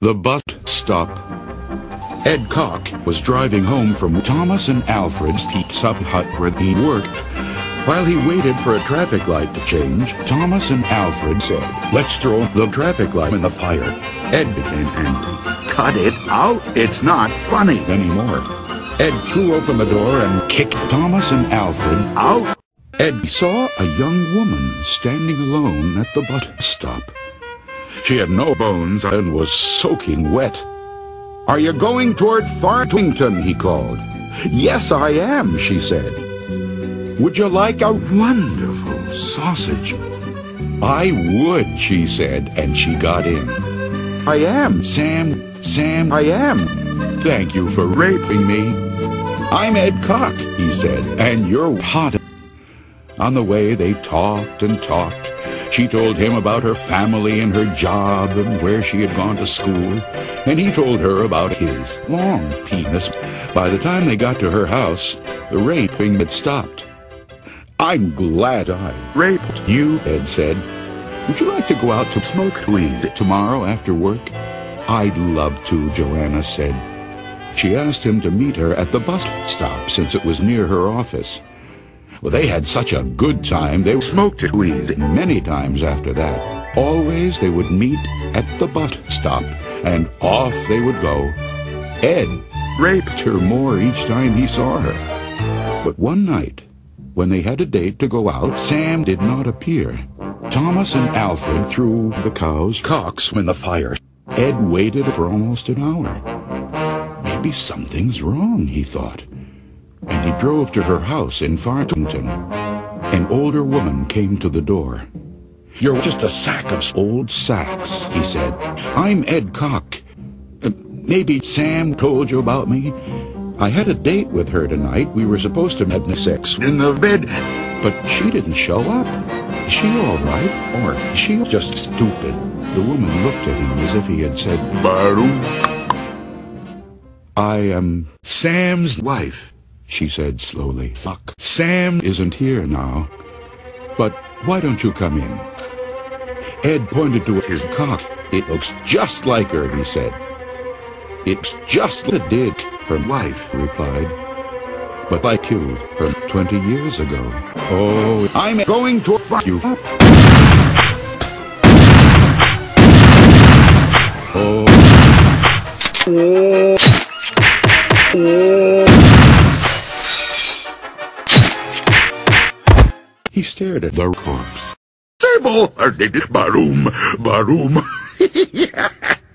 The bus stop. Ed Koch was driving home from Thomas and Alfred's pizza hut where he worked. While he waited for a traffic light to change, Thomas and Alfred said, Let's throw the traffic light in the fire. Ed became angry. Cut it out. It's not funny. Anymore. Ed threw open the door and kicked Thomas and Alfred Out. Ed saw a young woman standing alone at the bus stop. She had no bones and was soaking wet. Are you going toward Fartington? he called. Yes, I am, she said. Would you like a wonderful sausage? I would, she said, and she got in. I am, Sam, Sam, I am. Thank you for raping me. I'm Ed Cock, he said, and you're hot. On the way, they talked and talked. She told him about her family and her job and where she had gone to school, and he told her about his long penis. By the time they got to her house, the raping had stopped. I'm glad I raped you, Ed said. Would you like to go out to smoke weed tomorrow after work? I'd love to, Joanna said. She asked him to meet her at the bus stop since it was near her office. Well, they had such a good time, they smoked it weed many times after that. Always they would meet at the bus stop, and off they would go. Ed raped her more each time he saw her. But one night, when they had a date to go out, Sam did not appear. Thomas and Alfred threw the cow's cocks in the fire. Ed waited for almost an hour. Maybe something's wrong, he thought and he drove to her house in Fartington. An older woman came to the door. You're just a sack of old sacks, he said. I'm Ed Cock. Uh, maybe Sam told you about me? I had a date with her tonight. We were supposed to have sex in the bed, but she didn't show up. Is she all right? Or is she just stupid? The woman looked at him as if he had said, Barum. I am Sam's wife she said slowly. Fuck. Sam isn't here now. But why don't you come in? Ed pointed to his cock. It looks just like her, he said. It's just the dick, her wife replied. But I killed her 20 years ago. Oh, I'm going to fuck you. Oh. Oh. He stared at the corpse. They all are Sable, baroom, baroom.